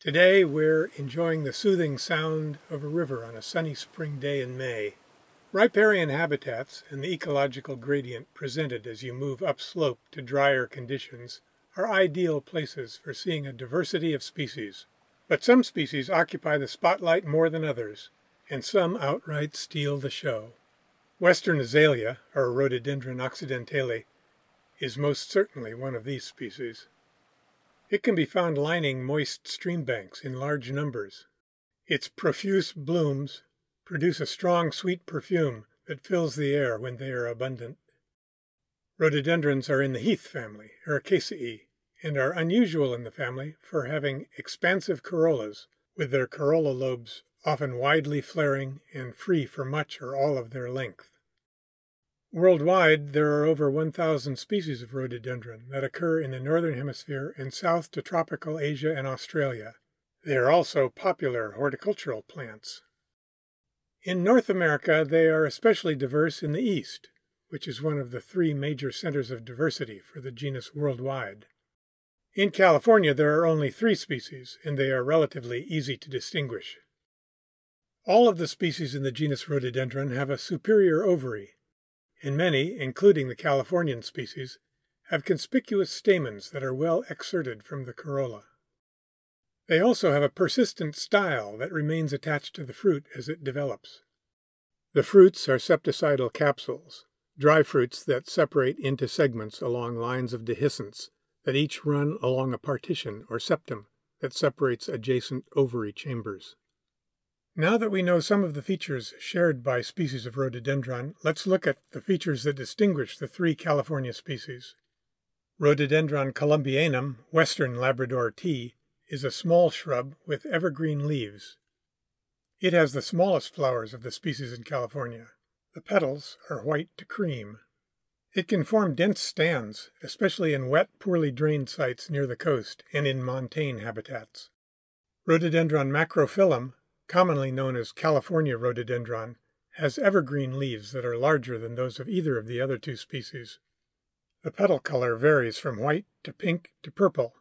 Today we're enjoying the soothing sound of a river on a sunny spring day in May. Riparian habitats and the ecological gradient presented as you move upslope to drier conditions are ideal places for seeing a diversity of species. But some species occupy the spotlight more than others, and some outright steal the show. Western azalea, or Rhododendron occidentale, is most certainly one of these species. It can be found lining moist stream banks in large numbers. Its profuse blooms produce a strong sweet perfume that fills the air when they are abundant. Rhododendrons are in the heath family, Ericaceae, and are unusual in the family for having expansive corollas, with their corolla lobes often widely flaring and free for much or all of their length. Worldwide, there are over 1,000 species of rhododendron that occur in the northern hemisphere and south to tropical Asia and Australia. They are also popular horticultural plants. In North America, they are especially diverse in the east, which is one of the three major centers of diversity for the genus worldwide. In California, there are only three species, and they are relatively easy to distinguish. All of the species in the genus Rhododendron have a superior ovary, and many, including the Californian species, have conspicuous stamens that are well exserted from the corolla. They also have a persistent style that remains attached to the fruit as it develops. The fruits are septicidal capsules, dry fruits that separate into segments along lines of dehiscence that each run along a partition or septum that separates adjacent ovary chambers. Now that we know some of the features shared by species of rhododendron, let's look at the features that distinguish the three California species. Rhododendron columbianum, western Labrador tea, is a small shrub with evergreen leaves. It has the smallest flowers of the species in California. The petals are white to cream. It can form dense stands, especially in wet, poorly drained sites near the coast and in montane habitats. Rhododendron macrophyllum commonly known as California rhododendron, has evergreen leaves that are larger than those of either of the other two species. The petal color varies from white to pink to purple.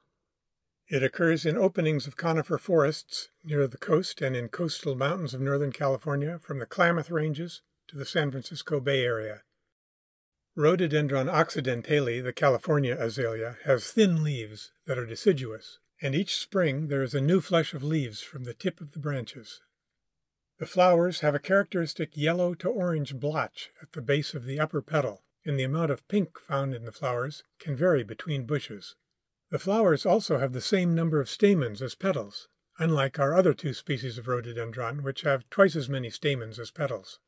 It occurs in openings of conifer forests near the coast and in coastal mountains of Northern California from the Klamath Ranges to the San Francisco Bay Area. Rhododendron occidentale, the California azalea, has thin leaves that are deciduous and each spring there is a new flush of leaves from the tip of the branches. The flowers have a characteristic yellow to orange blotch at the base of the upper petal, and the amount of pink found in the flowers can vary between bushes. The flowers also have the same number of stamens as petals, unlike our other two species of rhododendron, which have twice as many stamens as petals.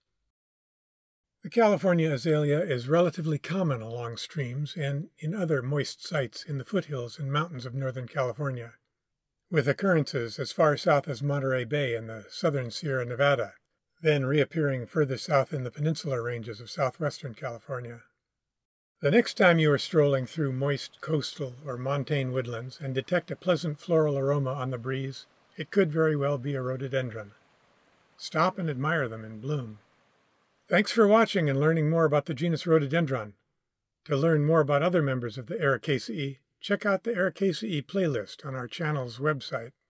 The California azalea is relatively common along streams and in other moist sites in the foothills and mountains of northern California, with occurrences as far south as Monterey Bay in the southern Sierra Nevada, then reappearing further south in the peninsular ranges of southwestern California. The next time you are strolling through moist coastal or montane woodlands and detect a pleasant floral aroma on the breeze, it could very well be a rhododendron. Stop and admire them in bloom. Thanks for watching and learning more about the genus Rhododendron. To learn more about other members of the Ericaceae, check out the Ericaceae playlist on our channel's website.